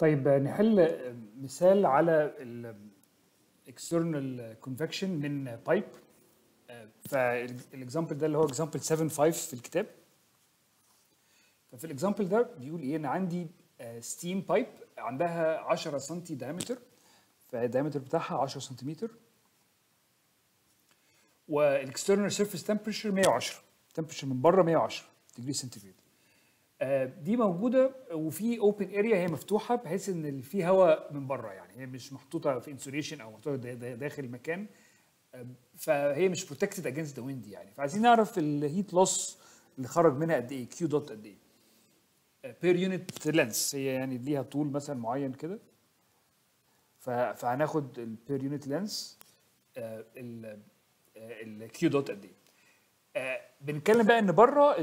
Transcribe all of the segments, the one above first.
طيب نحل مثال على ال external convection من pipe فال example ده اللي هو example 7 5 في الكتاب. ففي ال example ده بيقول إيه؟ أنا عندي steam pipe عندها 10 سم diameter فال diameter بتاعها 10 سنتيمتر. وال external surface temperature 110 temperature من بره 110 degree centigrade دي موجودة وفي open area هي مفتوحة بحيث إن في هواء من بره يعني هي مش محطوطة في insulation أو محطوطة داخل المكان. فهي مش protected against the wind يعني. فعايزين نعرف ال heat loss اللي خرج منها قد إيه Q dot قد إيه. per unit length هي يعني ليها طول مثلا معين كده. فهناخد ال per unit length ال Q dot قد إيه. بنتكلم بقى إن بره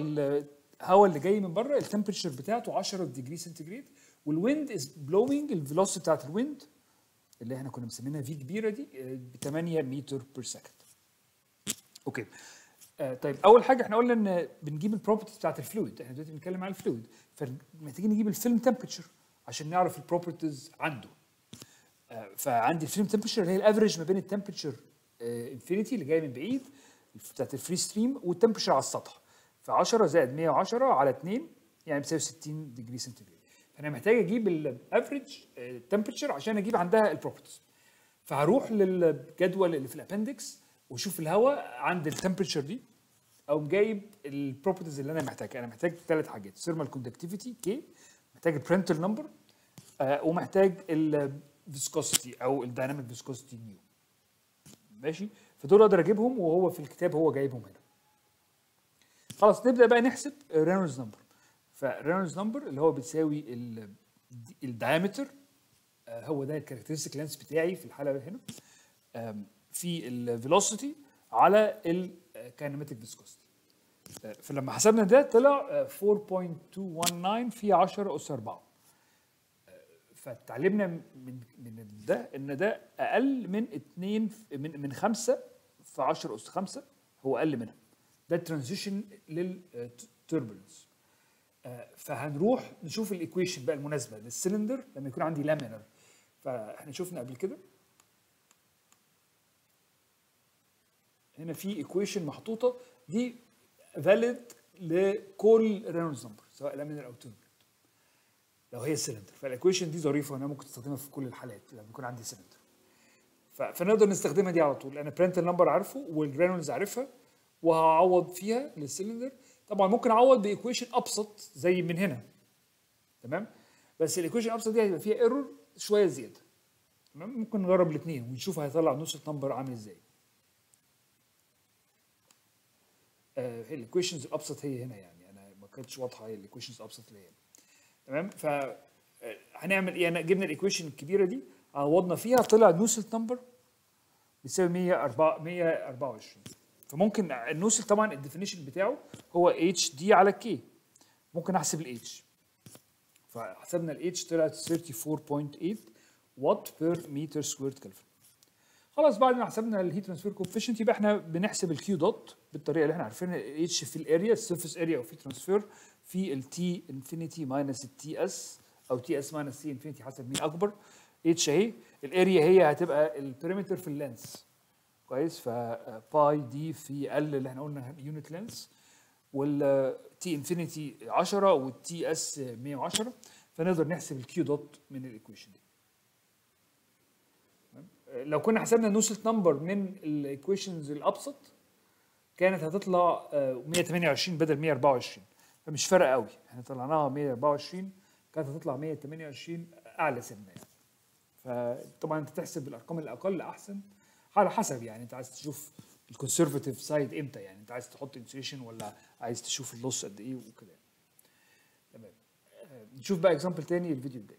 الهواء اللي جاي من بره ال temperature بتاعته 10 degree centigrade وال wind is blowing ال velocity بتاعت ال wind اللي إحنا كنا مسمينها V كبيرة دي ب 8 متر per second okay آه طيب أول حاجة إحنا قلنا إن بنجيب ال properties بتاعت ال fluid إحنا دلوقتي بنتكلم على ال fluid فمحتاجين نجيب ال film temperature عشان نعرف ال properties عنده. آه فعندي ال film temperature اللي هي ال average ما بين ال temperature infinity اللي جاي من بعيد بتاعت ال free stream وال temperature على السطح. ف 10 زائد 110 على 2 يعني بيساوي 60 degree centigrade فأنا محتاج أجيب ال average temperature عشان أجيب عندها ال properties فهروح للجدول اللي في ال appendix وأشوف الهواء عند ال temperature دي أو جايب ال properties اللي أنا محتاجها. أنا محتاج ثلاث حاجات thermal conductivity K محتاج ال Prandtl number آه ومحتاج ال viscosity أو ال dynamic viscosity nu ماشي؟ فدول أقدر أجيبهم وهو في الكتاب هو جايبهم هنا. خلاص نبدأ بقى نحسب Reynolds number ف Reynolds number اللي هو بتساوي ال diameter هو ده ال characteristic length بتاعي في الحالة هنا. في ال velocity على ال kinematic viscosity فلما حسبنا ده طلع 4.219 في 10 اس 4 فتعلمنا من من ده إن ده أقل من 2 من من 5 في 10 اس 5 هو أقل منها. ده ال transition لل turbulence فهنروح نشوف ال equation بقى المناسبة للسلندر لما يكون عندي laminar فاحنا شفنا قبل كده هنا في equation محطوطة. دي valid لكل Reynolds number سواء laminar أو turbulent لو هي cylinder فال equation دي ظريفة وأنا ممكن تستخدمها في كل الحالات لما يكون عندي سلندر فنقدر نستخدمها دي على طول أنا Prandtl number عارفه وال Reynolds عارفها. وهعوض فيها للسلندر طبعا ممكن أعوض ب equation أبسط زي من هنا. تمام؟ بس ال equation الابسط دي هيبقى فيها error شوية زيادة. تمام؟ ممكن نجرب الاثنين ونشوف هيطلع Nusselt number عامل إزاي. آه ال equations الأبسط هي هنا يعني. أنا ما كانتش واضحة هي ال equations الأبسط اللي هي تمام؟ ف هنعمل إيه؟ أنا جبنا ال equation الكبيرة دي عوضنا فيها طلع Nusselt number بيساوي 124 فممكن ال Nusselt طبعا ال definition بتاعه هو اتش دي على K ممكن أحسب الاتش فحسبنا ال h طلعت 34.8 watt per meter squared kelvin خلاص بعد ما حسبنا ال heat transfer coefficient يبقى إحنا بنحسب ال Q dot بالطريقة اللي إحنا عارفينها ال h في ال area ال surface area of heat transfer في ال T infinity minus ال T s أو T s minus T infinity حسب مين أكبر. اتش أهي الاريا هي هتبقى ال perimeter في ال length كويس. ف pi D في L اللي إحنا قلنا unit length وال T infinity 10 وال T s 110 فنقدر نحسب ال Q dot من ال equation دي. لو كنا حسبنا Nusselt number من ال equations الابسط كانت هتطلع 128 بدل 124 فمش فارقة قوي إحنا طلعناها 124 كانت هتطلع 128 أعلى سنه يعني. فطبعا أنت تحسب الأرقام الأقل أحسن. على حسب يعني انت عايز تشوف ال conservative side إمتى يعني انت عايز تحط insulation ولا عايز تشوف ال loss قد إيه وكده تمام. نشوف بقى example تاني الفيديو الجاي.